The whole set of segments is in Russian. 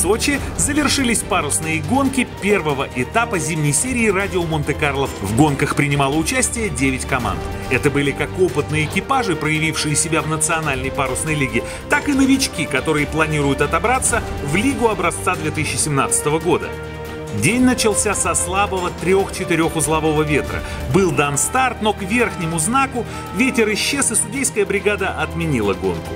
Сочи завершились парусные гонки первого этапа зимней серии «Радио Монте-Карло». В гонках принимало участие 9 команд. Это были как опытные экипажи, проявившие себя в национальной парусной лиге, так и новички, которые планируют отобраться в Лигу образца 2017 года. День начался со слабого трех-четырехузлового ветра. Был дан старт, но к верхнему знаку ветер исчез, и судейская бригада отменила гонку.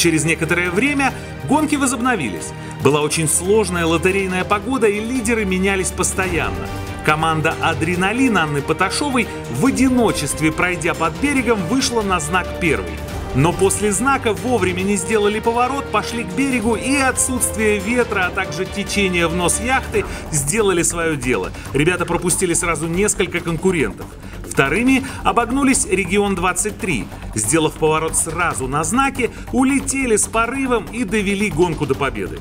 Через некоторое время гонки возобновились. Была очень сложная лотерейная погода, и лидеры менялись постоянно. Команда «Адреналин» Анны Поташовой в одиночестве, пройдя под берегом, вышла на знак первый. Но после знака вовремя не сделали поворот, пошли к берегу и отсутствие ветра, а также течение в нос яхты сделали свое дело. Ребята пропустили сразу несколько конкурентов. Вторыми обогнулись регион 23. Сделав поворот сразу на знаке, улетели с порывом и довели гонку до победы.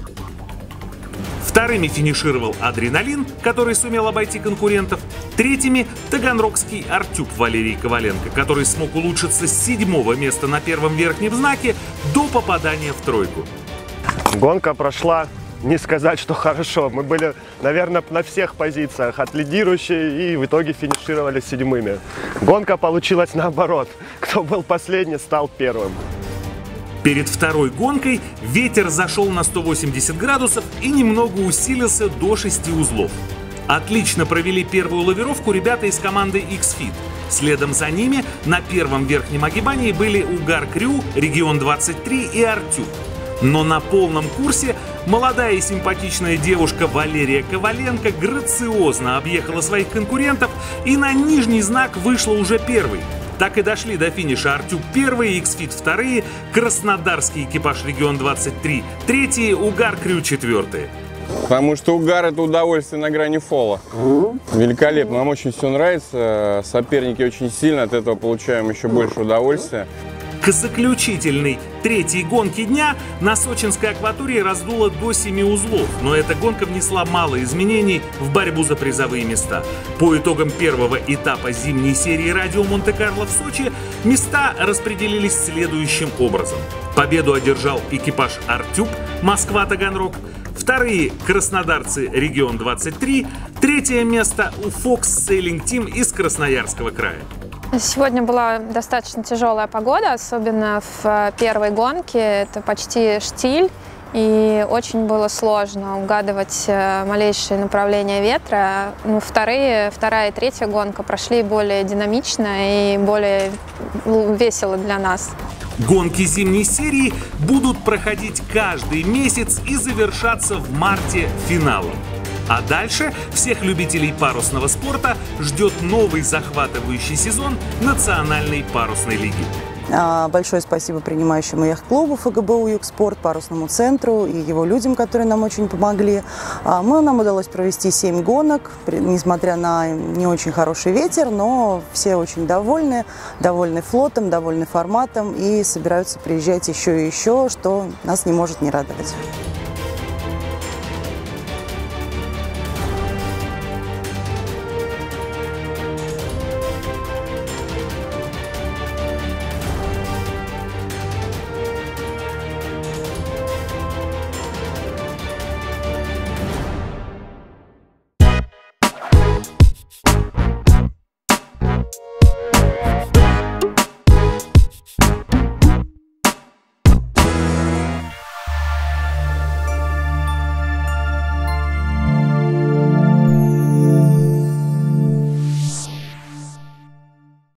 Вторыми финишировал «Адреналин», который сумел обойти конкурентов. Третьими – таганрогский «Артюб» Валерий Коваленко, который смог улучшиться с седьмого места на первом верхнем знаке до попадания в тройку. Гонка прошла не сказать, что хорошо. Мы были, наверное, на всех позициях от лидирующей и в итоге финишировали седьмыми. Гонка получилась наоборот. Кто был последний, стал первым. Перед второй гонкой ветер зашел на 180 градусов и немного усилился до 6 узлов. Отлично провели первую лавировку ребята из команды X-Fit. Следом за ними на первом верхнем огибании были Угар Крю, Регион 23 и Артюб. Но на полном курсе молодая и симпатичная девушка Валерия Коваленко грациозно объехала своих конкурентов и на нижний знак вышла уже первой. Так и дошли до финиша Артюб первые, Xfit вторые, Краснодарский экипаж Регион 23 третьи, Угар Крю четвертые. Потому что угар это удовольствие на грани фола. Великолепно, нам очень все нравится. Соперники очень сильно от этого получаем еще больше удовольствия. К заключительной третьей гонке дня на сочинской акватории раздуло до 7 узлов, но эта гонка внесла мало изменений в борьбу за призовые места. По итогам первого этапа зимней серии «Радио Монте-Карло» в Сочи места распределились следующим образом. Победу одержал экипаж «Артюб» Москва-Таганрог, Вторые – краснодарцы «Регион 23», третье место у Fox Sailing Team из Красноярского края. Сегодня была достаточно тяжелая погода, особенно в э, первой гонке. Это почти штиль. И очень было сложно угадывать э, малейшие направления ветра. Ну, вторые, вторая и третья гонка прошли более динамично и более весело для нас. Гонки зимней серии будут проходить каждый месяц и завершаться в марте финалом. А дальше всех любителей парусного спорта ждет новый захватывающий сезон Национальной парусной лиги. А, большое спасибо принимающему яхт-клубу ФГБУ «Югспорт», парусному центру и его людям, которые нам очень помогли. А, мы, нам удалось провести 7 гонок, несмотря на не очень хороший ветер, но все очень довольны, довольны флотом, довольны форматом и собираются приезжать еще и еще, что нас не может не радовать.